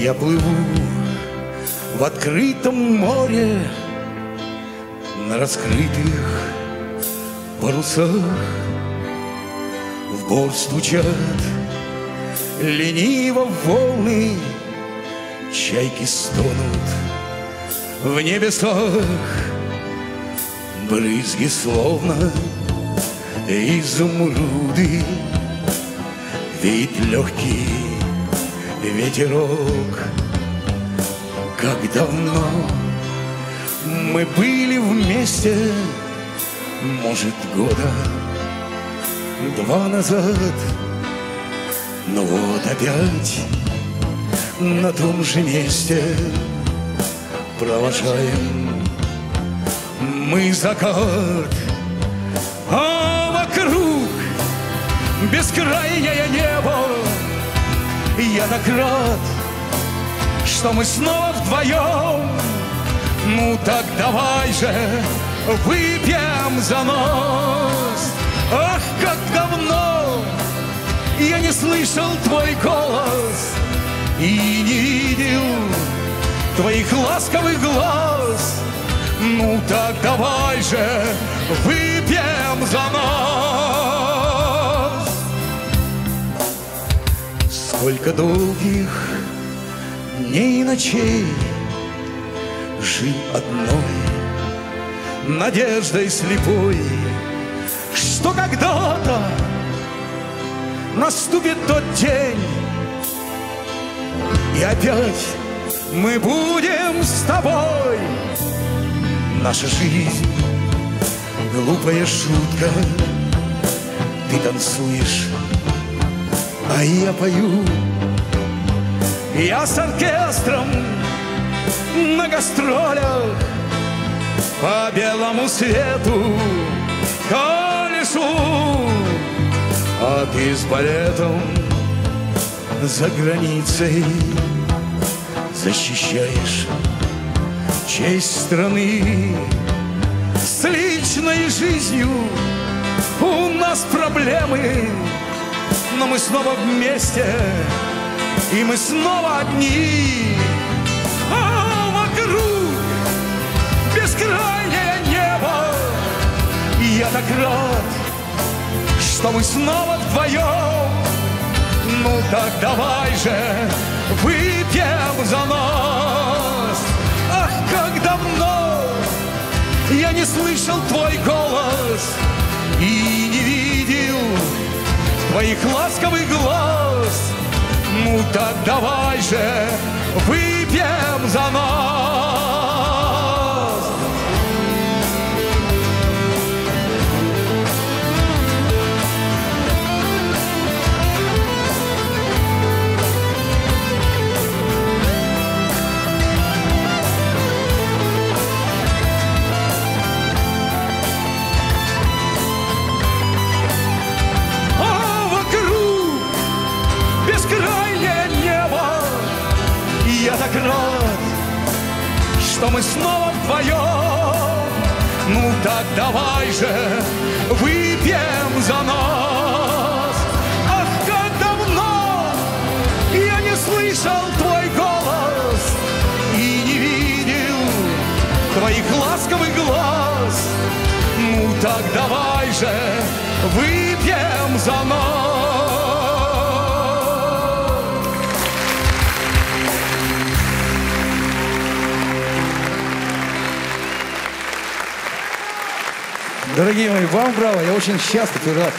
Я плыву в открытом море На раскрытых парусах. В борт стучат лениво волны Чайки стонут в небесах. Брызги словно изумруды Вид легкий ветерок. Как давно мы были вместе Может, года два назад. Но вот опять на том же месте Провожаем мы закат. А вокруг бескрайнее небо Я так рад, что мы снова вдвоем. Ну так давай же выпьем за нас. Ах, как давно я не слышал твой голос И не видел твоих ласковых глаз. Ну так давай же выпьем Сколько долгих дней и ночей Жил одной надеждой слепой Что когда-то наступит тот день И опять мы будем с тобой. Наша жизнь глупая шутка Ты танцуешь, а я пою. Я с оркестром на гастролях По белому свету колешу. А ты с балетом за границей Защищаешь честь страны. С личной жизнью у нас проблемы Но мы снова вместе И мы снова одни. А вокруг бескрайнее небо И я так рад, что мы снова вдвоем. Ну так давай же выпьем за нас. Ах, как давно я не слышал твой голос И не видел твоих ласковых глаз. Ну так давай же выпьем за нас что мы снова вдвоем Ну так давай же выпьем за нас. Ах, как давно я не слышал твой голос И не видел твоих ласковых глаз. Ну так давай же выпьем за нас Дорогие мои, вам браво, я очень счастлив и рад.